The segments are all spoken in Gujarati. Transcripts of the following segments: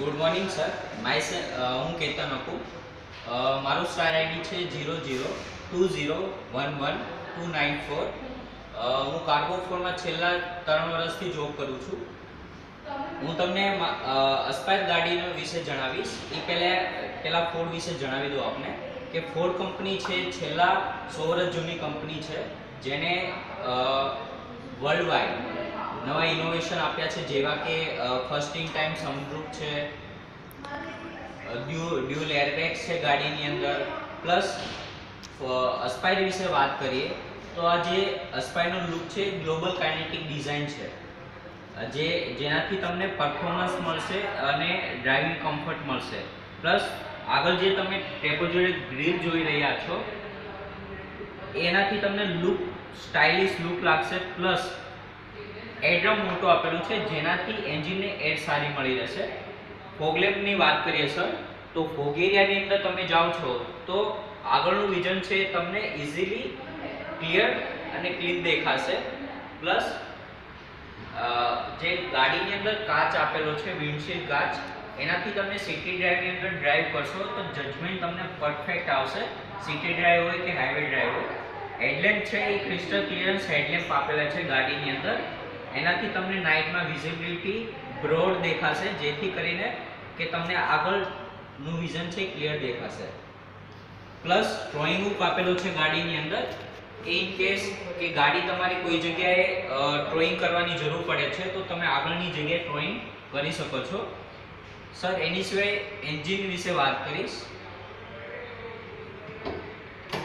ગુડ મોર્નિંગ સર માય હું કેતન અપુ મારું સ્ટાર આઈડી છે zero zero two zero one one two nine four હું કાર્ગો ફોરમાં છેલ્લા ત્રણ વર્ષથી જોબ કરું છું. હું તમને અસ્પાયર ગાડીનો વિશે જણાવીશ. એ પહેલાં પહેલાં ફોર્ડ વિશે જણાવી દઉં આપને કે ફોર્ડ કંપની છે, છેલ્લા સો વર્ષ જૂની કંપની છે, જેને વર્લ્ડ વાઇડ નવા ઇનોવેશન આપ્યા છે, જેવા કે ફર્સ્ટ ઇન ટાઈમ સનરૂફ છે ડ્યુ ડ્યુઅલ એરબેગ છે ગાડીની અંદર. પ્લસ અસ્પાયર વિશે વાત કરીએ, તો આ જે અસ્પાયરનો લુક છે ગ્લોબલ કાઇનેટિક ડિઝાઇન છે. જે, જેનાથી તમને પરફોર્મન્સ મળશે અને ડ્રાઇવિંગ કમ્ફર્ટ મળશે. પ્લસ આગળ જે તમે ટેપોજોડી ગ્રીલ જોઈ રહ્યા છો, એનાથી તમને લુક સ્ટાઇલિશ લુક લાગશે. પ્લસ એડ્રમ મોટો આપેલું છે, જેનાથી એન્જિનને એર સારી મળી રહેશે. ફોગલેમ્પની વાત કરીએ, સર, તો ફોગ એરિયાની અંદર તમે જાઓ છો, તો આગળનું વિઝન છે તમને ઇઝીલી ક્લિયર અને ક્લીન દેખાશે. પ્લસ જે ગાડીની અંદર કાચ આપેલો છે વિન્ડશીલ્ડ કાચ, એનાથી તમે સિટી ડ્રાઈવની અંદર ડ્રાઈવ કરશો, તો જજમેન્ટ તમને પરફેક્ટ આવશે. સિટી ડ્રાઈવ હોય કે હાઈવે ડ્રાઈવ હોય. હેડલેમ્પ છે એ ક્રિસ્ટલ ક્લિયરન્સ હેડલેમ્પ આપેલા છે ગાડીની અંદર. એનાથી તમને નાઇટમાં વિઝિબિલિટી બ્રોડ દેખાશે, જેથી કરીને કે તમને આગળનું વિઝન છે ક્લિયર દેખાશે. પ્લસ ડ્રોઈંગ બુક આપેલો છે ગાડીની અંદર. ઇન કેસ કે ગાડી તમારી કોઈ જગ્યાએ ડ્રોઈંગ કરવાની જરૂર પડે છે, તો તમે આગળની જગ્યાએ ડ્રોઈંગ કરી શકો છો. સર એની સિવાય એન્જિન વિશે વાત કરીશ.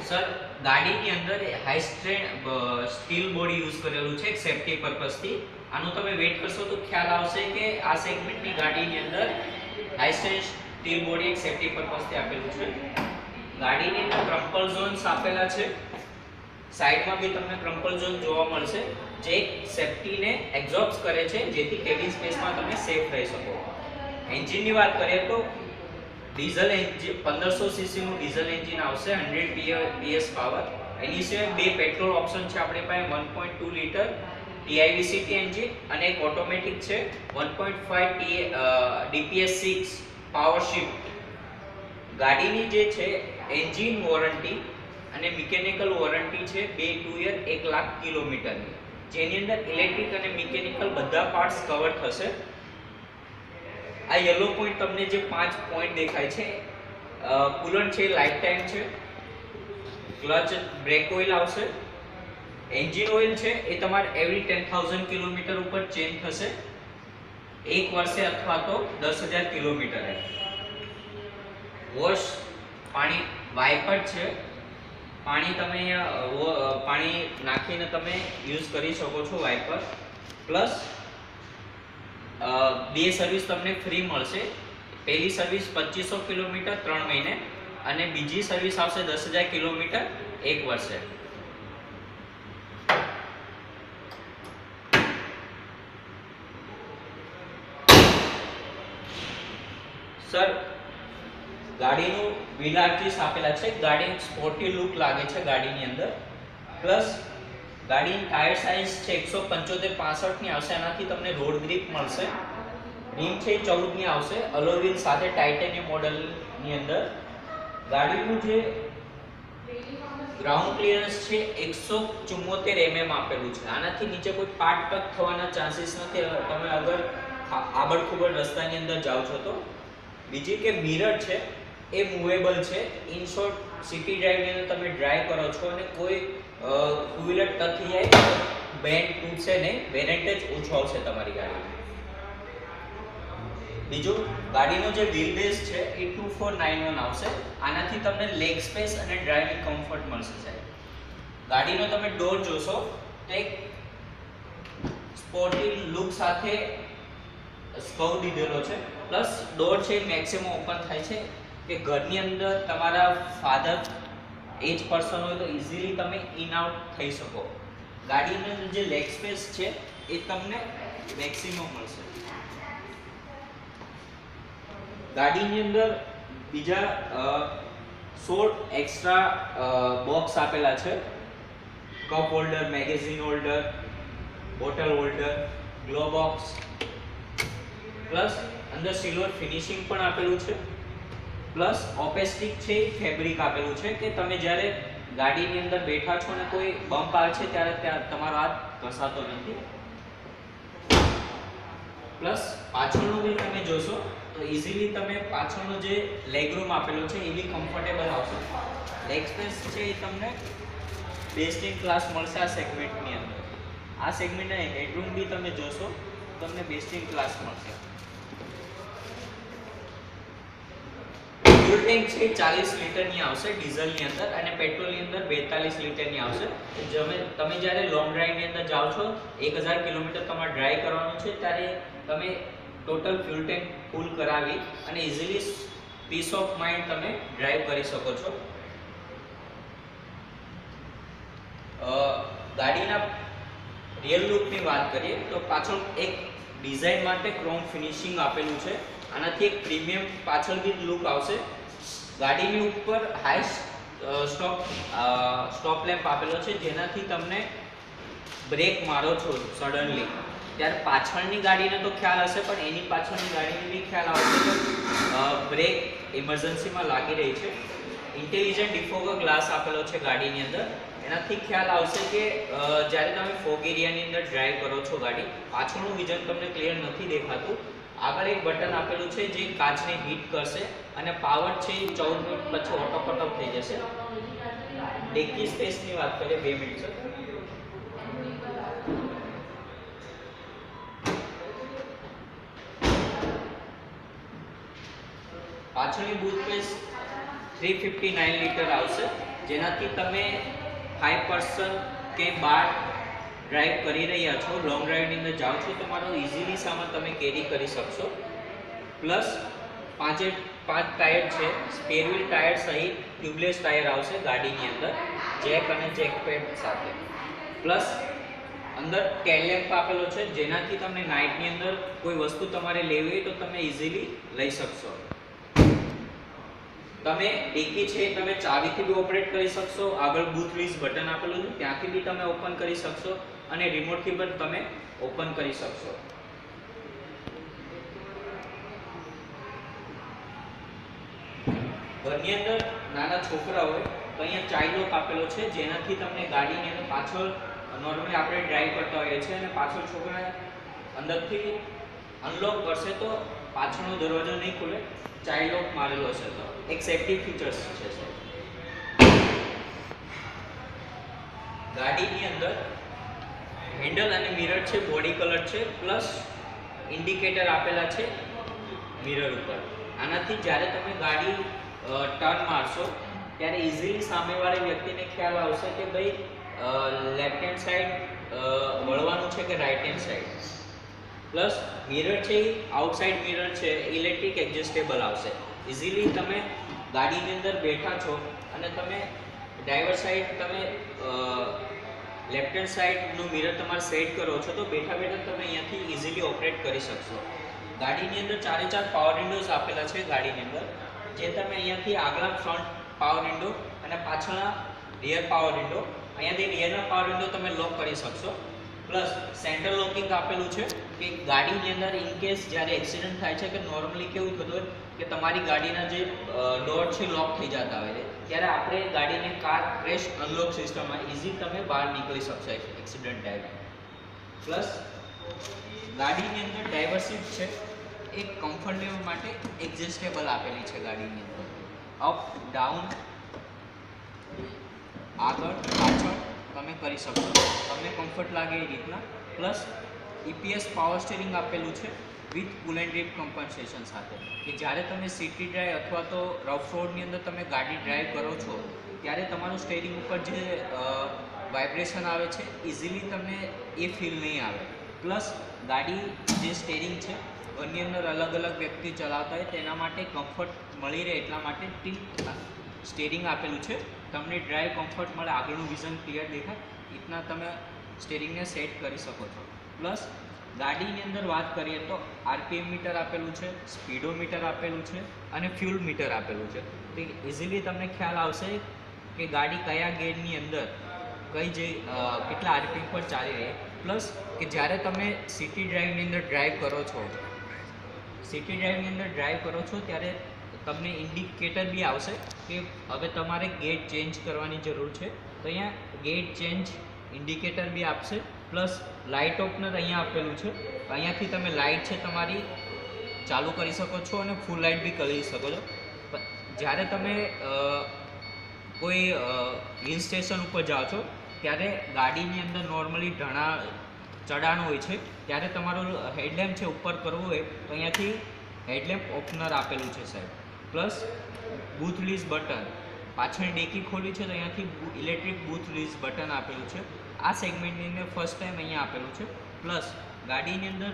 સર ગાડીની અંદર high strength steel body use કરેલું છે સેફટી પર્પઝથી આનું તમે વેટ કરશો તો ખ્યાલ આવશે કે આ સેગમેન્ટની ગાડીની અંદર હાઈ સ્ટ્રેન્ડ સ્ટીલ બોડી એક સેફટી પર્પઝથી આપેલું છે. ગાડીની અંદર ક્રમ્પલ ઝોન્સ આપેલા છે. સાઈડમાં બી તમને ક્રમ્પલ ઝોન જોવા મળશે, જે સેફટીને એક્ઝોર્બ્સ કરે છે, જેથી કેબિન સ્પેસમાં તમે સેફ રહી શકો. એન્જિનની વાત કરીએ તો ડીઝલ એન્જિન, પંદરસો સીસીનું ડીઝલ એન્જિન આવશે, હંડ્રેડ બીએસ પાવર. એની સિવાય બે પેટ્રોલ ઓપ્શન છે આપણી પાસે, one point two litre TIVCT engine અને એક ઓટોમેટિક છે, one point five T DPS six power shift. ગાડીની જે છે, એન્જિન વોરંટી અને મિકેનિકલ વોરંટી છે, બે ટુ યર, એક લાખ કિલોમીટરની. જેની અંદર ઇલેક્ટ્રિક અને મિકેનિકલ બધા પાર્ટ્સ કવર થશે. આ યલો પોઈન્ટ તમને જે પાંચ પોઈન્ટ દેખાય છે કુલન્ટ છે લાઈફ ટાઈમ છે ક્લચ બ્રેક ઓઇલ આવશે એન્જિન ઓઇલ છે, એ તમારે એવરી ટેન થાઉઝન્ડ કિલોમીટર ઉપર ચેન્જ થશે, એક વર્ષે અથવા તો દસ હજાર કિલોમીટરે વોશ પાણી વાઇપર છે, પાણી તમે પાણી નાખીને તમે યુઝ કરી શકો છો વાઇપર પ્લસ બે સર્વિસ તમને ફ્રી મળશે. પહેલી સર્વિસ પચીસો કિલોમીટર ત્રણ મહિને અને બીજી સર્વિસ આવશે દસ હજાર કિલોમીટર એક વર્ષે. સર ગાડીનું વ્હીલ આપેલા છે. ગાડી સ્પોર્ટી લુક લાગે છે ગાડીની અંદર. પ્લસ ગાડીની ટાયર સાઇઝ છે એકસો પંચોતેર પાસઠની આવશે. એનાથી તમને રોડ ગ્રીપ મળશે. રિમ છે એ ચૌદની આવશે. અલોવીલ સાથે ટાઇટેનિયમ મોડલની અંદર. ગાડીનું જે ગ્રાઉન્ડ ક્લિયરન્સ છે એકસો ચુમ્મોતેર એમએમ આપેલું છે. આનાથી નીચે કોઈ પાર્ટ ટક થવાના ચાન્સીસ નથી. તમે અગર આબડખૂબડ રસ્તાની અંદર જાઓ છો તો. બીજી કે મિરર છે, એ મૂવેબલ છે. ઇન શોર્ટ સિટી ડ્રાઈવની અંદર તમે ડ્રાઈવ કરો છો અને કોઈ ટુ વ્હીલર ટચ થઈ જાય બેન્ડ તૂટશે નહીં વેરેન્ટેજ ઓછો આવશે તમારી ગાડી બીજું, ગાડીનો જે વ્હીલ બેઝ છે, એ ટુ ફોર નાઇન વન આવશે. આનાથી તમને લેગ સ્પેસ અને ડ્રાઇવિંગ કમ્ફર્ટ મળશે સાહેબ. ગાડીનો તમે ડોર જોશો, તો એક સ્પોર્ટી લુક સાથે સ્કવ દીધેલો છે. પ્લસ ડોર છે મેક્સિમમ ઓપન થાય છે કે ઘરની અંદર તમારા ફાધર એજ પર્સન હોય તો ઇઝીલી તમે ઇન આઉટ થઈ શકો. ગાડીની જે લેગ સ્પેસ છે, એ તમને મેક્સિમમ મળશે. ગાડીની અંદર બીજા સોળ એક્સ્ટ્રા બોક્સ આપેલા છે. Cup holder magazine holder bottle holder glove box plus અંદર સિલ્વર ફિનિશિંગ પણ આપેલું છે. પ્લસ ઓપેસ્ટિક છે ફેબ્રિક આપેલું છે કે તમે જ્યારે ગાડીની અંદર બેઠા છો ને કોઈ બમ્પ આવે છે ત્યારે ત્યાં તમારો હાથ ઘસાતો નથી. પ્લસ પાછળનું બી તમે જોશો, તો ઇઝીલી તમે પાછળનો જે લેગ રૂમ આપેલો છે, એ બી કમ્ફર્ટેબલ આવશે. લેગ છે એ તમને બેસ્ટ ઇન ક્લાસ મળશે આ સેગમેન્ટની અંદર. આ સેગમેન્ટના હેડરૂમ બી તમે જોશો, તમને બેસ્ટ ઇન ક્લાસ મળશે. ફ્યુલ ટેન્ક છે, ચાલીસ લીટરની આવશે ડીઝલની અંદર અને પેટ્રોલની અંદર બેતાલીસ લીટરની આવશે. જમે તમે જ્યારે લોંગ ડ્રાઈવની અંદર જાઓ છો, એક હજાર કિલોમીટર તમારે ડ્રાઈવ કરવાનું છે, ત્યારે તમે ટોટલ ફ્યુલ ટેન્ક ફૂલ કરાવી અને ઇઝીલી પીસ ઓફ માઇન્ડ તમે ડ્રાઈવ કરી શકો છો. ગાડીના રિયલ લુકની વાત કરીએ, તો પાછળ એક ડિઝાઇન માટે ક્રોમ ફિનિશિંગ આપેલું છે. આનાથી એક પ્રીમિયમ પાછળ બી લુક આવશે. ગાડીની ઉપર હાઈ સ્ટોપ સ્ટોપ લેમ્પ આપેલો છે. જેનાથી તમને બ્રેક મારો છો સડનલી ત્યારે પાછળની ગાડીને તો ખ્યાલ હશે, પણ એની પાછળની ગાડીને બી ખ્યાલ આવશે કે બ્રેક ઇમરજન્સીમાં લાગી રહી છે. ઇન્ટેલિજન્ટ ડિફોગર ગ્લાસ આપેલો છે ગાડીની અંદર. એનાથી ખ્યાલ આવશે કે જ્યારે તમે ફોગ એરિયાની અંદર ડ્રાઈવ કરો છો ગાડી, પાછળનું વિઝન તમને ક્લિયર નથી દેખાતું. આગળ એક બટન આપેલું છે જે કાચને હીટ કરશે અને પાવર છે એ ચૌદ મિનિટ પછી ઓટો કટ થઈ જશે. ડેકી સ્પેસની વાત કરીએ, બે મિનિટ પાછળની boot space three fifty nine litre આવશે, જેનાથી તમે ફાઇવ પર્સન કે બાર ડ્રાઈવ કરી રહ્યા છો લોંગ ડ્રાઈવની અંદર જાઓ છો, તમારો ઇઝીલી સામાન તમે કેરી કરી શકશો. પ્લસ પાંચે, પાંચ ટાયર છે સ્પેરવ્હીલ ટાયર સહિત ટ્યુબલેસ ટાયર આવશે ગાડીની અંદર જેક અને જેક પેડ સાથે. પ્લસ અંદર ટેલ લેમ્પ આપેલો છે, જેનાથી તમને નાઇટની અંદર કોઈ વસ્તુ તમારે લેવી હોય તો તમે ઇઝીલી લઈ શકશો. તમે ડીકી છે, તમે ચાવીથી બી ઓપરેટ કરી શકશો, આગળ બૂથ રીસ બટન આપેલું છે, ત્યાંથી બી તમે ઓપન કરી શકશો. અને રિમોટથી પણ તમે ઓપન કરી શકશો. ઘરની અંદર નાના છોકરા હોય, તો અહીંયા ચાઇલ્ડ લોક આપેલો છે, જેનાથી તમને ગાડીની અંદર પાછળ નોર્મલી આપણે ડ્રાઈવ કરતા હોઈએ છીએ અને પાછળ છોકરા અંદરથી અનલોક કરશે તો પાછળનો દરવાજો નહીં ખુલે ચાઇલ્ડ લોક મારેલો હશે તો. એક સેફ્ટી ફીચર્સ છે સર ગાડીની અંદર હેન્ડલ અને મિરર છે બોડી કલર છે પ્લસ ઇન્ડિકેટર આપેલા છે મિરર ઉપર. આનાથી જ્યારે તમે ગાડી ટર્ન મારશો, ત્યારે ઇઝીલી સામેવાળી વ્યક્તિને ખ્યાલ આવશે કે ભાઈ લેફ્ટ હેન્ડ સાઈડ વળવાનું છે કે right hand side plus mirror છે એ આઉટસાઇડ મિરર છે ઇલેક્ટ્રિક એડજસ્ટેબલ આવશે. ઇઝીલી તમે ગાડીની અંદર બેઠા છો અને તમે ડ્રાઈવર સાઈડ તમે લેફ્ટ હેન્ડ સાઈડનું મિરર તમારે સેટ કરો છો તો બેઠા બેઠા તમે અહીંયાથી ઇઝીલી ઓપરેટ કરી શકશો. ગાડીની અંદર ચારે ચાર પાવર વિન્ડોઝ આપેલા છે ગાડીની અંદર. જે તમે અહીંયાથી આગલા ફ્રન્ટ પાવર વિન્ડો અને પાછળના રિયર પાવર વિન્ડો અહીંયાથી રિયરના પાવર વિન્ડો તમે લોક કરી શકશો. પ્લસ સેન્ટ્રલ લોકિંગ આપેલું છે કે ગાડીની અંદર ઇન કેસ જ્યારે એક્સિડન્ટ થાય છે કે નોર્મલી કેવું થતું હોય કે તમારી ગાડીના જે ડોર છે લોક થઈ જતા હોય છે. ત્યારે આપણે ગાડીને કાર ક્રેશ અનલોક સિસ્ટમમાં ઇઝી તમે બહાર નીકળી શકશો એક્સિડન્ટ ટાઈમે પ્લસ ગાડીની અંદર ડ્રાઈવર છે, એ કમ્ફર્ટેબલ માટે એડજસ્ટેબલ આપેલી છે ગાડીની અંદર. અપ ડાઉન આગળ, પાછળ તમે કરી શકો તમને કમ્ફર્ટ લાગે એ રીતના. પ્લસ ઈપીએસ પાવર સ્ટેરિંગ આપેલું છે. With cool and drip compensation સાથે. કે જ્યારે તમે સિટી ડ્રાઈવ અથવા તો રફ રોડની અંદર તમે ગાડી ડ્રાઈવ કરો છો, ત્યારે તમારું સ્ટેરિંગ ઉપર જે વાઇબ્રેશન આવે છે ઇઝીલી તમને એ ફીલ નહીં આવે. પ્લસ ગાડી જે સ્ટેરિંગ છે ઘરની અંદર અલગ અલગ વ્યક્તિ ચલાવતા હોય, તેના માટે કમ્ફર્ટ મળી રહે એટલા માટે ટીમ સ્ટેરિંગ આપેલું છે. તમને ડ્રાઈવ કમ્ફર્ટ મળે, આગળનું વિઝન ક્લિયર દેખાય રીતના તમે સ્ટેરિંગને સેટ કરી શકો છો. પ્લસ ગાડીની અંદર વાત કરીએ તો આરપીએમ મીટર આપેલું છે સ્પીડોમીટર આપેલું છે અને ફ્યુલ મીટર આપેલું છે. તો ઇઝીલી તમને ખ્યાલ આવશે કે ગાડી કયા ગેરની અંદર કઈ જે કેટલા આરપીએમ પર ચાલી રહી પ્લસ કે જ્યારે તમે સિટી ડ્રાઈવની અંદર ડ્રાઈવ કરો છો સિટી ડ્રાઈવની અંદર ડ્રાઈવ કરો છો, ત્યારે તમને ઇન્ડિકેટર બી આવશે કે હવે તમારે ગેટ ચેન્જ કરવાની જરૂર છે. તો અહીંયા ગેટ ચેન્જ ઇન્ડિકેટર બી આપશે. પ્લસ લાઇટ ઓપનર અહીંયા આપેલું છે. અહીંયાથી તમે લાઇટ છે તમારી ચાલુ કરી શકો છો અને ફૂલ લાઇટ બી કરી શકો છો. જ્યારે તમે કોઈ હિલ સ્ટેશન ઉપર જાઓ છો, ત્યારે ગાડીની અંદર નોર્મલી ઢણા ચડાણ હોય છે. ત્યારે તમારું હેડલેમ્પ છે ઉપર કરવું હોય, તો અહીંયાથી હેડલેમ્પ ઓપનર આપેલું છે સાહેબ. Plus boot release button. પાછળ ડેકી ખોલી છે તો અહીંયાથી ઇલેક્ટ્રિક બૂથ લીઝ બટન આપેલું છે. આ સેગમેન્ટની અંદર ફર્સ્ટ ટાઈમ અહીંયા આપેલું છે. પ્લસ ગાડીની અંદર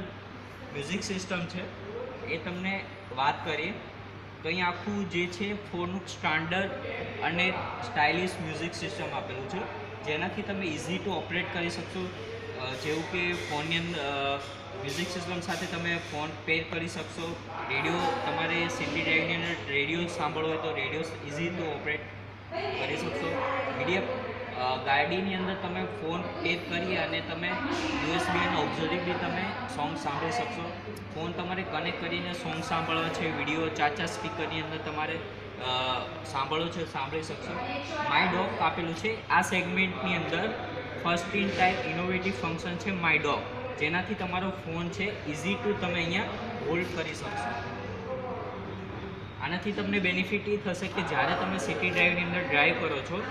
મ્યુઝિક સિસ્ટમ છે. એ તમને વાત કરીએ. તો અહીંયા આખું જે છે ફોનનું સ્ટાન્ડર્ડ અને સ્ટાઇલિશ મ્યુઝિક સિસ્ટમ આપેલું છે. જેનાથી તમે ઇઝી ટુ ઓપરેટ કરી શકશો. જેવું કે ફોનની અંદર મ્યુઝિક સિસ્ટમ સાથે તમે ફોન પેર કરી શકશો. રેડિયો તમારે સિટી ડ્રાઈવની અંદર રેડિયો સાંભળવો હોય તો રેડિયો ઇઝી ટુ ઓપરેટ કરી શકશો. મીડિયા ગાડીની અંદર તમે ફોન પેર કરી અને તમે યુએસબી અને ઓબ્ઝર્વિંગ બી તમે સોંગ સાંભળી શકશો. ફોન તમારે કનેક્ટ કરીને સોંગ સાંભળવા છે વીડિયો ચાચા સ્પીકરની અંદર તમારે અ, સાંભળવું છે સાંભળી શકશો. માઇન્ડ ઓફ આપેલું છે. આ સેગમેન્ટની અંદર first in type innovative function છે માય ડોગ જેનાથી તમારો ફોન છે ઇઝી ટુ તમે અહીંયા હોલ્ડ કરી શકશો. આનાથી તમને બેનિફિટ એ થશે કે જ્યારે તમે સિટી ડ્રાઈવની અંદર ડ્રાઈવ કરો છો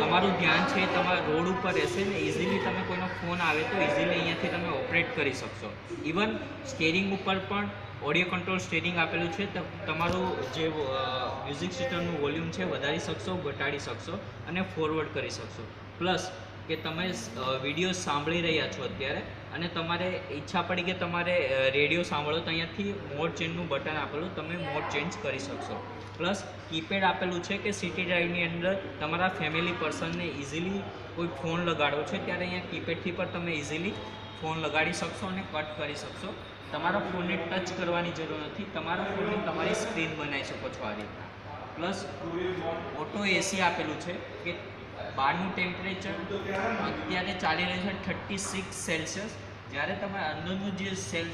તમારું ધ્યાન છે, તમારા રોડ ઉપર રહેશે ને ઇઝીલી તમે કોઈનો ફોન આવે તો ઇઝીલી અહીંયાથી તમે ઓપરેટ કરી શકશો. ઇવન સ્ટેરિંગ ઉપર પણ ઓડિયો કંટ્રોલ સ્ટેરિંગ આપેલું છે તમારું જે મ્યુઝિક સિસ્ટમનું વોલ્યુમ છે, વધારી શકશો, ઘટાડી શકશો અને ફોરવર્ડ કરી શકશો. પ્લસ કે તમે વીડિયો સાંભળી રહ્યા છો અત્યારે અને તમારે ઈચ્છા પડી કે તમારે રેડિયો સાંભળો તો અહીંયાથી મોડ ચેન્જનું બટન આપેલું, તમે મોડ ચેન્જ કરી શકશો. પ્લસ, કીપેડ આપેલું છે કે સિટી ડ્રાઈવની અંદર તમારા ફેમિલી પર્સનને ઇઝીલી કોઈ ફોન લગાડવો છે, ત્યારે અહીંયા કીપેડથી પણ તમે ઇઝીલી ફોન લગાડી શકશો અને કટ કરી શકશો. તમારા ફોનને ટચ કરવાની જરૂર નથી, તમારા ફોનને તમારી સ્ક્રીન બનાવી શકો છો આ રીતના. પ્લસ, ઓટો એસી આપેલું છે કે બહારનું ટેમ્પરેચર અત્યારે ચાલી રહ્યું છે થર્ટી સિક્સ સેલ્સિયસ જ્યારે તમે અંદરનું જે સેલ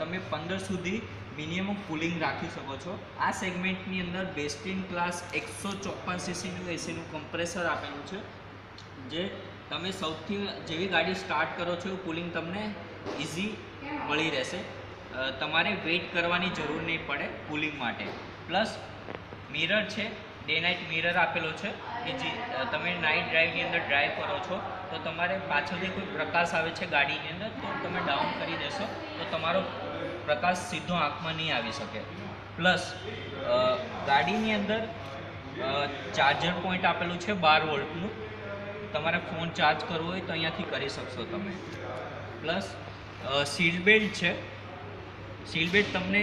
તમે પંદર સુધી મિનિમમ કુલિંગ રાખી શકો છો. આ સેગમેન્ટની અંદર બેસ્ટ ઇન ક્લાસ એકસો ચોપન સીસીનું એસીનું કમ્પ્રેસર આપેલું છે, જે તમે સૌથી જેવી ગાડી સ્ટાર્ટ કરો છો એવું કુલિંગ તમને ઇઝી મળી રહેશે. તમારે વેઇટ કરવાની જરૂર નહીં પડે કુલિંગ માટે. પ્લસ મિરર છે ડે નાઇટ મિરર આપેલો છે. કે જે તમે નાઇટ ડ્રાઈવની અંદર ડ્રાઈવ કરો છો, તો તમારે પાછળથી કોઈ પ્રકાશ આવે છે ગાડીની અંદર, તો તમે ડાઉન કરી દેશો, તો તમારો પ્રકાશ સીધો આંખમાં નહીં આવી શકે. પ્લસ ગાડીની અંદર ચાર્જર પોઈન્ટ આપેલું છે બાર વોલ્ટનું, તમારે ફોન ચાર્જ કરવો હોય તો અહીંયાથી કરી શકશો તમે. પ્લસ સીટ બેલ્ટ છે. સીટ બેલ્ટ તમને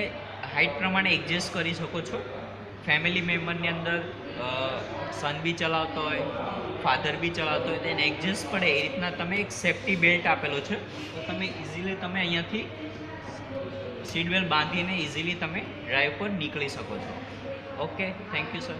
હાઇટ પ્રમાણે એડજસ્ટ કરી શકો છો. ફેમિલી મેમ્બરની અંદર સન બી ચલાવતો હોય ફાધર બી ચલાવતો હોય તો એને એડજસ્ટ પડે એ રીતના તમે એક સેફ્ટી બેલ્ટ આપેલો છે. તો તમે ઇઝીલી તમે અહીંયાથી સીટ બેલ્ટ બાંધીને ઇઝીલી તમે ડ્રાઈવ પર નીકળી શકો છો. Okay thank you sir